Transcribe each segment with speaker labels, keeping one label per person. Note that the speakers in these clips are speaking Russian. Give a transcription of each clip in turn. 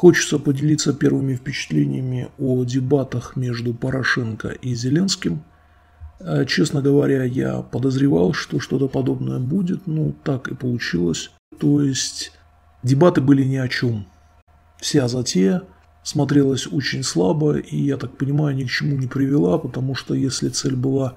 Speaker 1: Хочется поделиться первыми впечатлениями о дебатах между Порошенко и Зеленским. Э, честно говоря, я подозревал, что что-то подобное будет, ну так и получилось. То есть дебаты были ни о чем. Вся затея смотрелась очень слабо и, я так понимаю, ни к чему не привела, потому что если цель была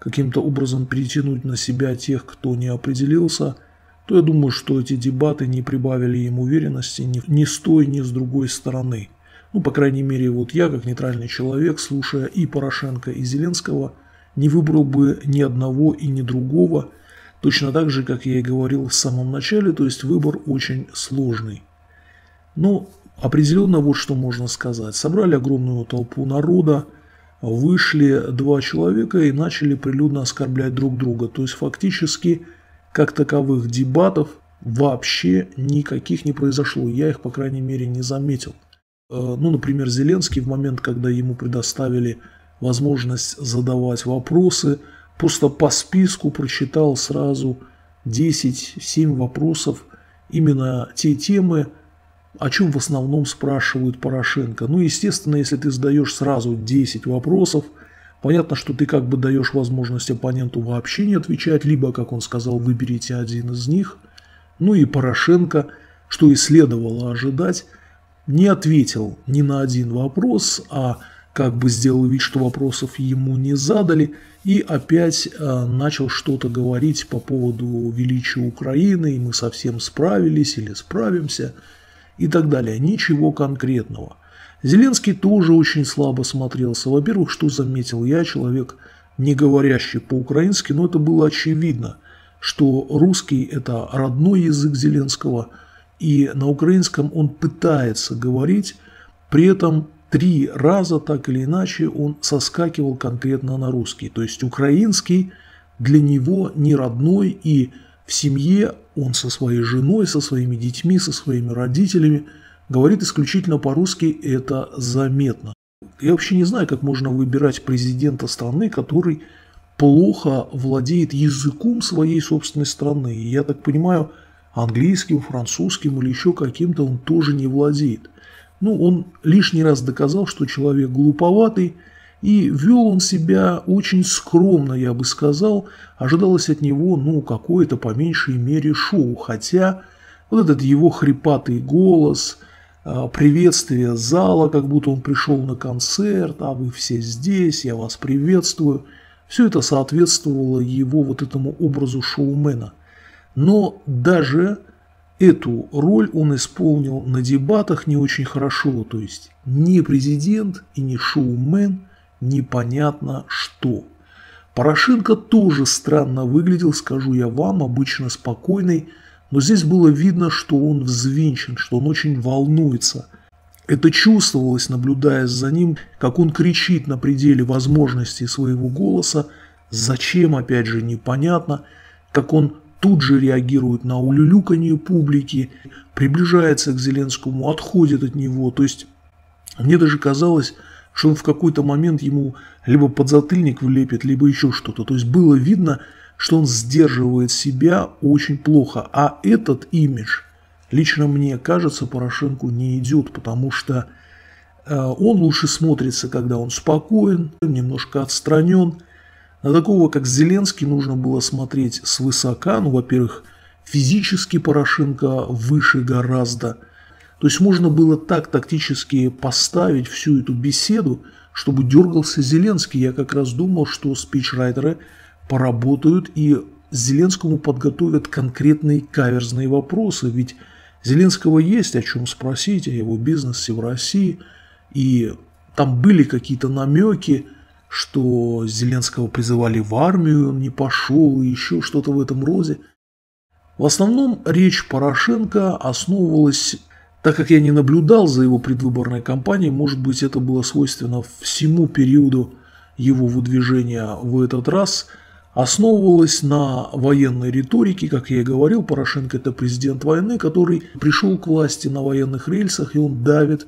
Speaker 1: каким-то образом перетянуть на себя тех, кто не определился – то я думаю, что эти дебаты не прибавили им уверенности ни, ни с той, ни с другой стороны. Ну, по крайней мере, вот я, как нейтральный человек, слушая и Порошенко, и Зеленского, не выбрал бы ни одного и ни другого, точно так же, как я и говорил в самом начале, то есть выбор очень сложный. Но определенно вот что можно сказать. Собрали огромную толпу народа, вышли два человека и начали прилюдно оскорблять друг друга. То есть фактически как таковых дебатов вообще никаких не произошло. Я их, по крайней мере, не заметил. Э, ну, например, Зеленский в момент, когда ему предоставили возможность задавать вопросы, просто по списку прочитал сразу 10-7 вопросов, именно те темы, о чем в основном спрашивают Порошенко. Ну, естественно, если ты задаешь сразу 10 вопросов – Понятно, что ты как бы даешь возможность оппоненту вообще не отвечать, либо, как он сказал, выберите один из них. Ну и Порошенко, что и следовало ожидать, не ответил ни на один вопрос, а как бы сделал вид, что вопросов ему не задали, и опять э, начал что-то говорить по поводу величия Украины, и мы совсем справились или справимся, и так далее. Ничего конкретного. Зеленский тоже очень слабо смотрелся. Во-первых, что заметил я, человек, не говорящий по-украински, но это было очевидно, что русский – это родной язык Зеленского, и на украинском он пытается говорить, при этом три раза так или иначе он соскакивал конкретно на русский. То есть украинский для него не родной, и в семье он со своей женой, со своими детьми, со своими родителями – говорит исключительно по-русски, это заметно. Я вообще не знаю, как можно выбирать президента страны, который плохо владеет языком своей собственной страны. Я так понимаю, английским, французским или еще каким-то он тоже не владеет. Ну, он лишний раз доказал, что человек глуповатый, и вел он себя очень скромно, я бы сказал. Ожидалось от него, ну, какое-то по меньшей мере шоу. Хотя вот этот его хрипатый голос, приветствие зала, как будто он пришел на концерт, а вы все здесь, я вас приветствую. Все это соответствовало его вот этому образу шоумена. Но даже эту роль он исполнил на дебатах не очень хорошо, то есть не президент и не шоумен, непонятно что. Порошенко тоже странно выглядел, скажу я вам, обычно спокойный, но здесь было видно, что он взвинчен, что он очень волнуется. Это чувствовалось, наблюдая за ним, как он кричит на пределе возможностей своего голоса, зачем, опять же, непонятно, как он тут же реагирует на улюлюканье публики, приближается к Зеленскому, отходит от него. То есть мне даже казалось, что он в какой-то момент ему либо подзатыльник влепит, либо еще что-то. То есть было видно, что он сдерживает себя очень плохо. А этот имидж, лично мне кажется, Порошенко не идет, потому что э, он лучше смотрится, когда он спокоен, немножко отстранен. На такого, как Зеленский, нужно было смотреть свысока. Ну, во-первых, физически Порошенко выше гораздо. То есть можно было так тактически поставить всю эту беседу, чтобы дергался Зеленский. Я как раз думал, что спичрайтеры – поработают и Зеленскому подготовят конкретные каверзные вопросы, ведь Зеленского есть о чем спросить, о его бизнесе в России, и там были какие-то намеки, что Зеленского призывали в армию, он не пошел, и еще что-то в этом роде. В основном речь Порошенко основывалась, так как я не наблюдал за его предвыборной кампанией, может быть это было свойственно всему периоду его выдвижения в этот раз – основывалась на военной риторике, как я и говорил, Порошенко это президент войны, который пришел к власти на военных рельсах, и он давит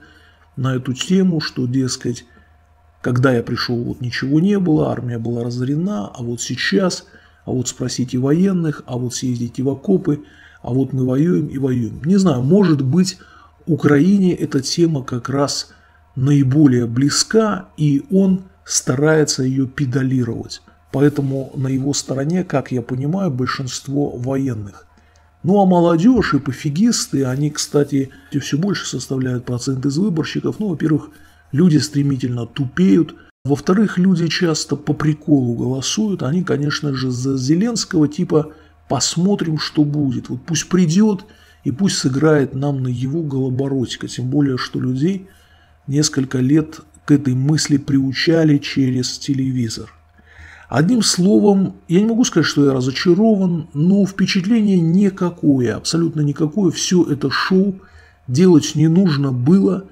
Speaker 1: на эту тему, что, дескать, когда я пришел, вот ничего не было, армия была разорена, а вот сейчас, а вот спросите военных, а вот съездите в окопы, а вот мы воюем и воюем. Не знаю, может быть, Украине эта тема как раз наиболее близка, и он старается ее педалировать. Поэтому на его стороне, как я понимаю, большинство военных. Ну а молодежь и пофигисты, они, кстати, все больше составляют процент из выборщиков. Ну, во-первых, люди стремительно тупеют. Во-вторых, люди часто по приколу голосуют. Они, конечно же, за Зеленского типа посмотрим, что будет. Вот пусть придет и пусть сыграет нам на его голоборотика. Тем более, что людей несколько лет к этой мысли приучали через телевизор. Одним словом, я не могу сказать, что я разочарован, но впечатление никакое, абсолютно никакое. Все это шоу делать не нужно было.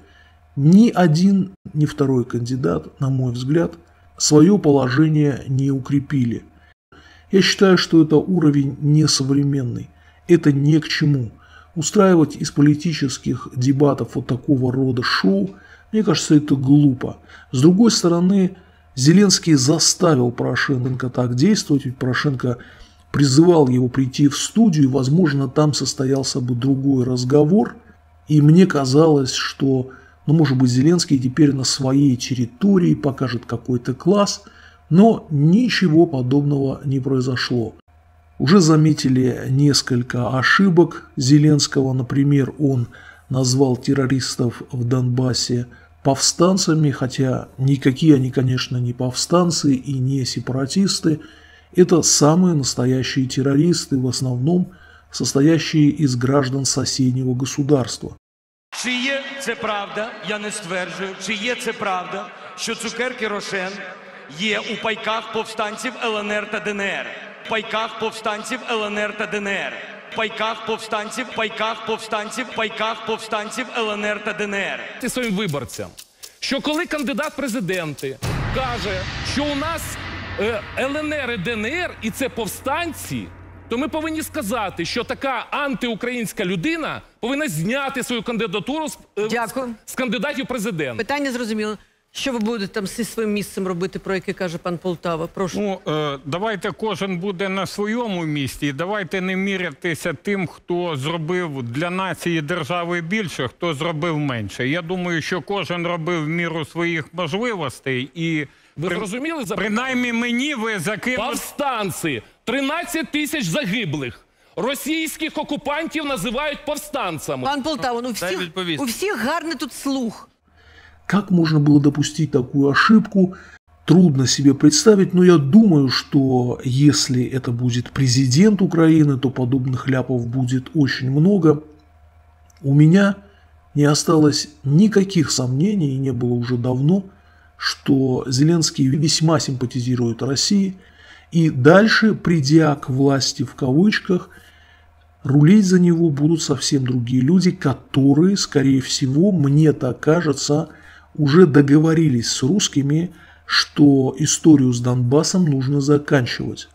Speaker 1: Ни один, ни второй кандидат, на мой взгляд, свое положение не укрепили. Я считаю, что это уровень несовременный. Это не к чему. Устраивать из политических дебатов вот такого рода шоу, мне кажется, это глупо. С другой стороны, Зеленский заставил Порошенко так действовать, ведь Порошенко призывал его прийти в студию, возможно, там состоялся бы другой разговор, и мне казалось, что, ну, может быть, Зеленский теперь на своей территории покажет какой-то класс, но ничего подобного не произошло. Уже заметили несколько ошибок Зеленского, например, он назвал террористов в Донбассе повстанцами, хотя никакие они, конечно, не повстанцы и не сепаратисты, это самые настоящие террористы, в основном состоящие из граждан соседнего государства.
Speaker 2: Чи є це правда, я не стверджую, чи є це правда, що цукерки Рошен є у пайках повстанців ЛНР та ДНР, пайках повстанців ЛНР та ДНР, Пайках повстанців, пайках повстанців, пайках повстанців ЛНР та ДНР.
Speaker 3: Ти своїм виборцям, що коли кандидат президенти каже, що у нас е, ЛНР і ДНР і це повстанці, то ми повинні сказати, що така антиукраїнська людина повинна зняти свою кандидатуру з, е,
Speaker 4: Дякую.
Speaker 3: з кандидатів в президент.
Speaker 4: Питання зрозуміло. Що ви будете там зі своїм місцем робити, про яке каже пан Полтава? Прошу.
Speaker 5: Ну, е, давайте кожен буде на своєму місці. і Давайте не мірятися тим, хто зробив для нації держави більше, хто зробив менше. Я думаю, що кожен робив міру своїх можливостей, і
Speaker 3: Ви
Speaker 5: при-
Speaker 3: зрозуміли за
Speaker 5: принаймні мені ви закинули.
Speaker 3: повстанці? 13 тисяч загиблих. Російських окупантів називають повстанцями.
Speaker 4: Пан Полтава, ну всіх, у всіх гарний тут слух.
Speaker 1: Как можно было допустить такую ошибку? Трудно себе представить, но я думаю, что если это будет президент Украины, то подобных ляпов будет очень много. У меня не осталось никаких сомнений, и не было уже давно, что Зеленский весьма симпатизирует России, и дальше, придя к власти в кавычках, рулить за него будут совсем другие люди, которые, скорее всего, мне так кажется, уже договорились с русскими, что историю с Донбассом нужно заканчивать.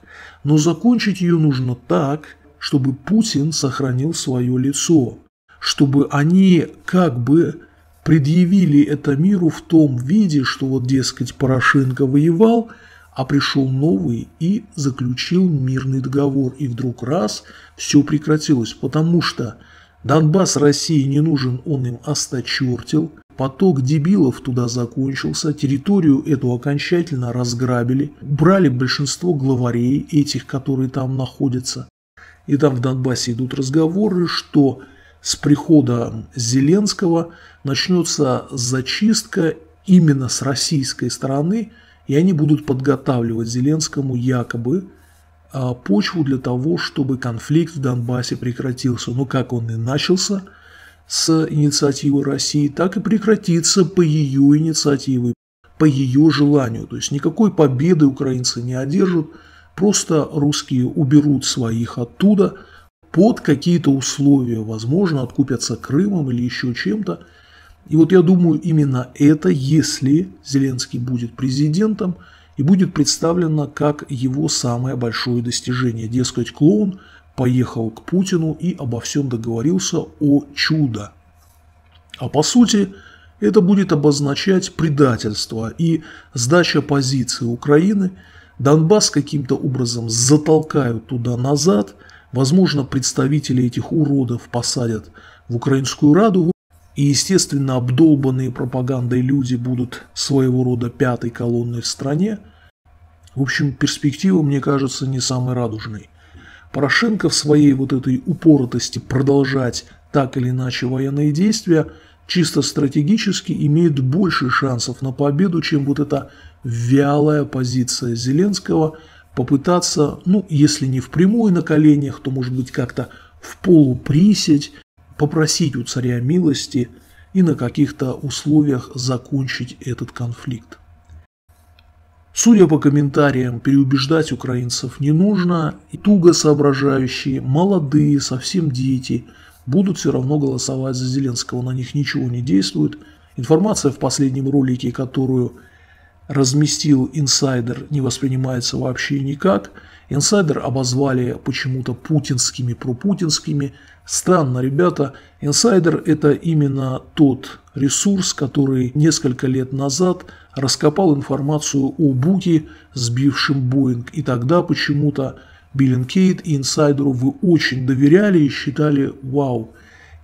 Speaker 1: Но закончить ее нужно так, чтобы Путин сохранил свое лицо, чтобы они как бы предъявили это миру в том виде, что вот, дескать, Порошенко воевал, а пришел новый и заключил мирный договор. И вдруг раз все прекратилось, потому что Донбасс России не нужен, он им осточертил. Поток дебилов туда закончился, территорию эту окончательно разграбили, брали большинство главарей, этих, которые там находятся. И там в Донбассе идут разговоры, что с прихода Зеленского начнется зачистка именно с российской стороны, и они будут подготавливать Зеленскому якобы а, почву для того, чтобы конфликт в Донбассе прекратился. Но как он и начался с инициативы России, так и прекратится по ее инициативе, по ее желанию. То есть никакой победы украинцы не одержат, просто русские уберут своих оттуда под какие-то условия, возможно, откупятся Крымом или еще чем-то. И вот я думаю, именно это, если Зеленский будет президентом, и будет представлено как его самое большое достижение. Дескать, клоун поехал к Путину и обо всем договорился о чудо. А по сути, это будет обозначать предательство и сдача позиции Украины. Донбасс каким-то образом затолкают туда назад. Возможно, представители этих уродов посадят в Украинскую Раду. И, естественно, обдолбанные пропагандой люди будут своего рода пятой колонной в стране. В общем, перспектива, мне кажется, не самой радужной. Порошенко в своей вот этой упоротости продолжать так или иначе военные действия чисто стратегически имеет больше шансов на победу, чем вот эта вялая позиция Зеленского попытаться, ну, если не впрямую на коленях, то, может быть, как-то в полуприсядь, попросить у царя милости и на каких-то условиях закончить этот конфликт. Судя по комментариям, переубеждать украинцев не нужно, и туго соображающие, молодые, совсем дети, будут все равно голосовать за Зеленского, на них ничего не действует. Информация в последнем ролике, которую разместил инсайдер, не воспринимается вообще никак. Инсайдер обозвали почему-то путинскими, пропутинскими. Странно, ребята, инсайдер это именно тот ресурс, который несколько лет назад раскопал информацию о Буке, сбившем Боинг. И тогда почему-то Bellingcat и инсайдеру вы очень доверяли и считали «Вау!»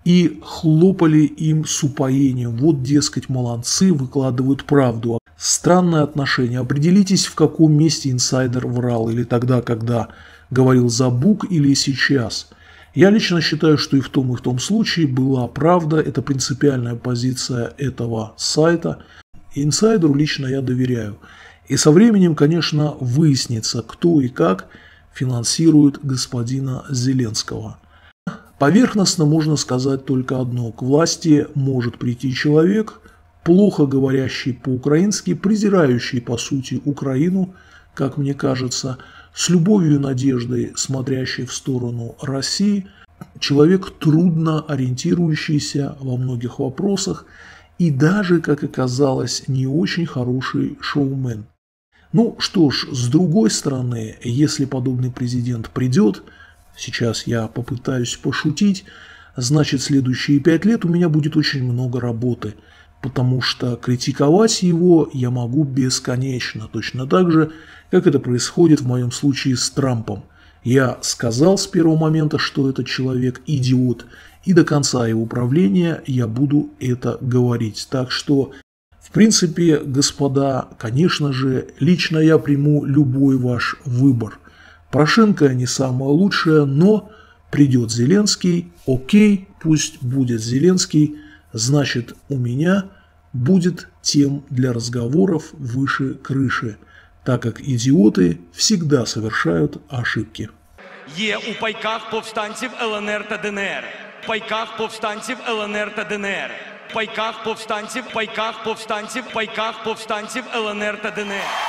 Speaker 1: и хлопали им с упоением. Вот, дескать, молодцы, выкладывают правду. Странное отношение. Определитесь, в каком месте инсайдер врал, или тогда, когда говорил за Бук, или сейчас. Я лично считаю, что и в том, и в том случае была правда, это принципиальная позиция этого сайта. Инсайдеру лично я доверяю. И со временем, конечно, выяснится, кто и как финансирует господина Зеленского. Поверхностно можно сказать только одно. К власти может прийти человек – плохо говорящий по-украински, презирающий по сути Украину, как мне кажется, с любовью и надеждой смотрящий в сторону России, человек трудно ориентирующийся во многих вопросах и даже, как оказалось, не очень хороший шоумен. Ну что ж, с другой стороны, если подобный президент придет, сейчас я попытаюсь пошутить, значит следующие пять лет у меня будет очень много работы – потому что критиковать его я могу бесконечно, точно так же, как это происходит в моем случае с Трампом. Я сказал с первого момента, что этот человек идиот, и до конца его правления я буду это говорить. Так что, в принципе, господа, конечно же, лично я приму любой ваш выбор. Порошенко не самое лучшее, но придет Зеленский, окей, пусть будет Зеленский, значит у меня будет тем для разговоров выше крыши, так как идиоты всегда совершают ошибки.
Speaker 2: Є у пайках повстанців ЛНР та ДНР. В пайках повстанців ЛНР та ДНР. В пайках повстанців, пайках повстанців, пайках повстанців ЛНР та ДНР.